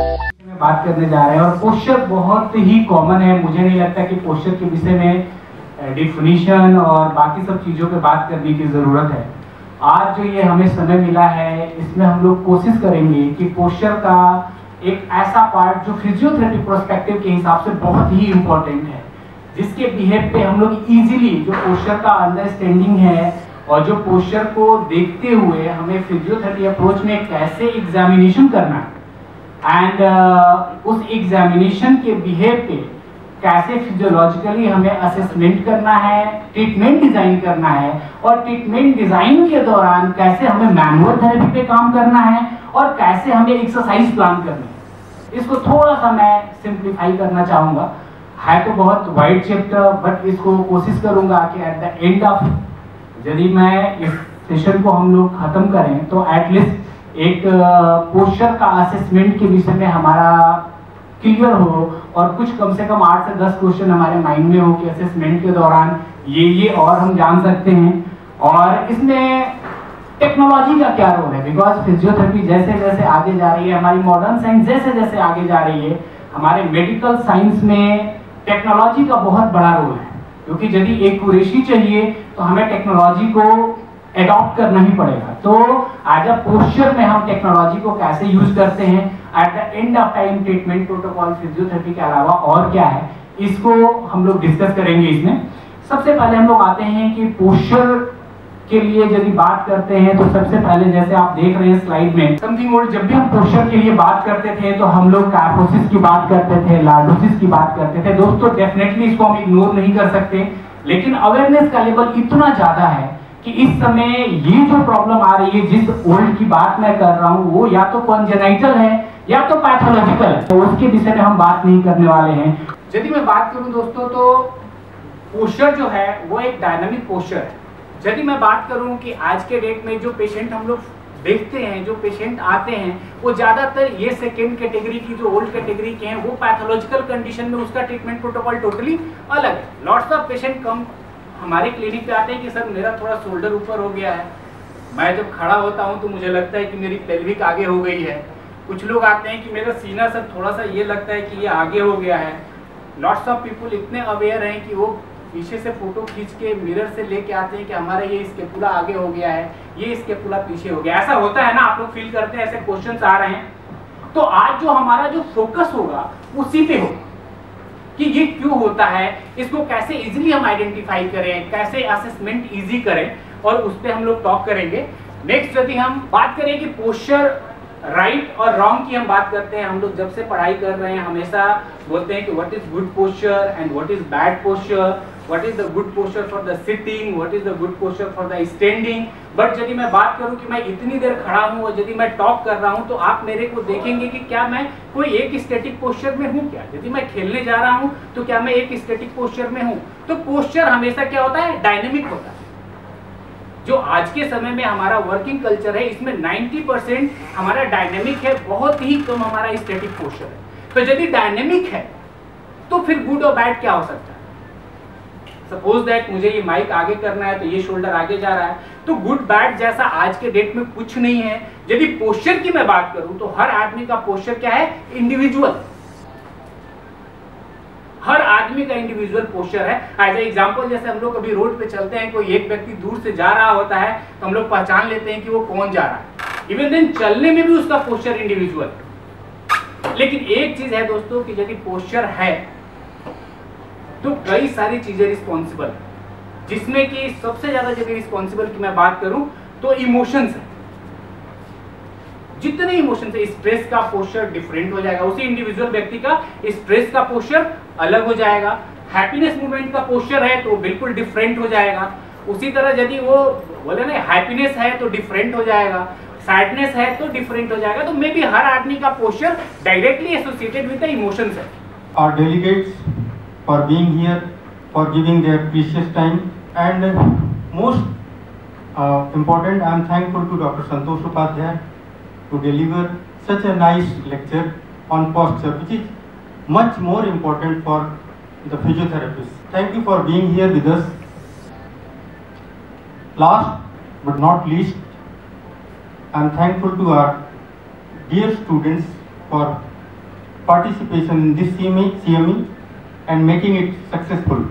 बात करने जा रहे हैं और पोस्चर बहुत ही कॉमन है। मुझे नहीं लगता कि पोस्चर के विषय में डिफिनीशन और बाकी सब चीज़ों पे बात करने की ज़रूरत है। आज जो ये हमें समय मिला है, इसमें हम लोग कोशिश करेंगे कि पोस्चर का एक ऐसा पार्ट जो फिजियोथेरेपी प्रोस्पेक्टिव के हिसाब से बहुत ही इम्पोर्टेंट है। जिसके बिहेव पे हम लोग इजीली जो पोस्चर का अंडरस्टैंडिंग है और जो पोस्चर को देखते हुए हमें फिजियोथेरेपी अप्रोच में कैसे एग्जामिनेशन करना है। एंड uh, उस एग्जामिनेशन के बिहेव पे कैसे फिजियोलॉजिकली हमें असेसमेंट करना है ट्रीटमेंट डिज़ाइन करना है और ट्रीटमेंट डिज़ाइन के दौरान कैसे हमें मैनुअल थेरेपी पे काम करना है और कैसे हमें एक्सरसाइज प्लान करनी है। इसको थोड़ा सा मैं सिंप्लीफाई करना चाहूँगा। है तो बहुत वाइड चैप्टर बट इसको कोशिश करूँगा कि एट द एंड ऑफ़ यदि मैं इस सेशन को हम लोग खत्म करें तो एटलीस्ट एक पोस्चर का असेसमेंट के विषय में हमारा क्लियर हो और कुछ कम से कम आठ से दस क्वेश्चन हमारे माइंड में हो कि असेसमेंट के दौरान ये ये और हम जान सकते हैं। और इसमें टेक्नोलॉजी का क्या रोल है? बिकॉज़ फिजियोथेरेपी जैसे जैसे आगे जा रही है, हमारी मॉडर्न साइंस जैसे जैसे आगे जा रही है, हमारे मेडिकल साइंस में टेक्नोलॉजी का बहुत बड़ा रोल है। क्योंकि यदि एक कुरेशी चाहिए तो हमें टेक्नोलॉजी को एडॉप्ट करना ही पड़ेगा। तो एज अ पोस्चर में हम टेक्नोलॉजी को कैसे यूज़ करते हैं at the end of time treatment protocol physiotherapy के अलावा और क्या है, इसको हम लोग डिस्कस करेंगे इसमें। सबसे पहले हम लोग आते हैं कि पोस्चर के लिए यदि बात करते हैं तो सबसे पहले जैसे आप देख रहे हैं स्लाइड में समथिंग ओल्ड जब भी हम पोस्टर के लिए बात करते थे तो हम लोग कार्पोसिस की बात करते थे लार्डोसिस की बात करते थे। दोस्तों डेफिनेटली इसको हम इग्नोर नहीं कर सकते, लेकिन अवेयरनेस का लेवल इतना ज़्यादा है कि इस समय ये जो प्रॉब्लम आ रही है, जिस ओल्ड की बात मैं कर रहा हूँ, वो या तो कॉन्जेनाइटल है, या तो पैथोलॉजिकल तो उसके विषय में हम बात नहीं करने वाले हैं। यदि मैं बात करूँ दोस्तों तो पोस्चर जो है, वो एक डायनामिक पोस्चर है। यदि मैं बात करूँ कि आज के डेट में जो पेशेंट हम लोग देखते हैं, जो पेशेंट आते हैं, वो ज़्यादातर ये सेकेंड कैटेगरी की, जो ओल्ड कैटेगरी के हैं, वो पैथोलॉजिकल कंडीशन में उसका ट्रीटमेंट प्रोटोकॉल टोटली अलग है। लॉट्स ऑफ़ पेशेंट कम हमारे क्लिनिक पे आते हैं कि सर, मेरा थोड़ा शोल्डर ऊपर हो गया है। मैं जब खड़ा होता हूँ तो मुझे लगता है कि मेरी पेल्विक आगे हो गई है। कुछ लोग आते हैं कि मेरा सीना सर थोड़ा सा ये लगता है कि ये आगे हो गया है। लॉट्स ऑफ़ पीपल इतने अवेयर हैं कि वो पीछे से फ़ोटो खींच के मिरर से लेके आते हैं कि हमारा ये स्केपुला आगे हो गया है, ये स्केपुला पीछे हो गया ऐसा होता है ना, आप लोग फील करते हैं, ऐसे क्वेश्चन आ रहे हैं। तो आज जो हमारा जो फोकस होगा उसी पे होगा। कि ये क्यों होता है, इसको कैसे इजीली हम आइडेंटिफाई करें, कैसे असेसमेंट इजी करें, और उस पर हम लोग टॉक करेंगे। नेक्स्ट यदि हम बात करें कि पोस्चर राइट और रॉन्ग की हम बात करते हैं, हम लोग जब से पढ़ाई कर रहे हैं, हमेशा बोलते हैं कि what is good posture and what is bad posture what is the good posture for the sitting what is the good posture for the standing but यदि मैं बात करूँ कि मैं इतनी देर खड़ा हूँ और यदि मैं टॉक कर रहा हूँ तो आप मेरे को देखेंगे कि क्या मैं कोई एक स्टेटिक पोस्चर में हूँ क्या? यदि मैं खेलने जा रहा हूँ तो क्या मैं एक स्टेटिक पोस्चर में हूँ? तो पोस्चर हमेशा क्या होता है? डायनेमिक होता है। जो आज के समय में हमारा वर्किंग कल्चर है, इसमें 90 परसेंट हमारा डायनेमिक है, बहुत ही कम हमारा स्टेटिक पोस्चर है। तो यदि डायनेमिक है तो फिर गुड और बैड क्या हो सकता है? सपोज़ दैट मुझे ये माइक आगे करना है तो ये शोल्डर आगे जा रहा है तो गुड बैड जैसा आज के डेट में कुछ नहीं है। यदि पोस्चर की मैं बात करूँ तो हर आदमी का पोस्चर क्या है? इंडिविजुअल हर आदमी का इंडिविजुअल पोस्चर है। एज ए एग्ज़ाम्पल जैसे हम लोग कभी रोड पे चलते हैं, कोई एक व्यक्ति दूर से जा रहा होता है तो हम लोग पहचान लेते हैं कि वो कौन जा रहा है। इवन देन चलने में भी उसका पोस्चर इंडिविजुअल लेकिन एक चीज़ है दोस्तों कि यदि पोस्चर है तो कई सारी चीज़ें रिस्पॉन्सिबल जिसमें कि सबसे ज़्यादा यदि रिस्पॉन्सिबल की मैं बात करूँ तो इमोशंस है। जितने इमोशन है स्ट्रेस का पोस्चर डिफरेंट हो जाएगा। उसी इंडिविजुअल व्यक्ति का स्ट्रेस का पोस्चर अलग हो जाएगा। हैप्पीनेस मूवमेंट का पोस्चर है तो बिल्कुल डिफरेंट हो जाएगा। उसी तरह यदि वो बोले ना हैप्पीनेस है तो डिफरेंट हो जाएगा। सैडनेस है तो डिफरेंट हो जाएगा। तो मे बी हर आदमी का posture directly associated with the है। Our delegates for being here for giving their precious time and most important I am thankful to doctor Santosh Upadhyay to deliver such a nice lecture on post service much more important for the physiotherapists. Thank you for being here with us. Last but not least, I am thankful to our dear students for participation in this CME, CME and making it successful.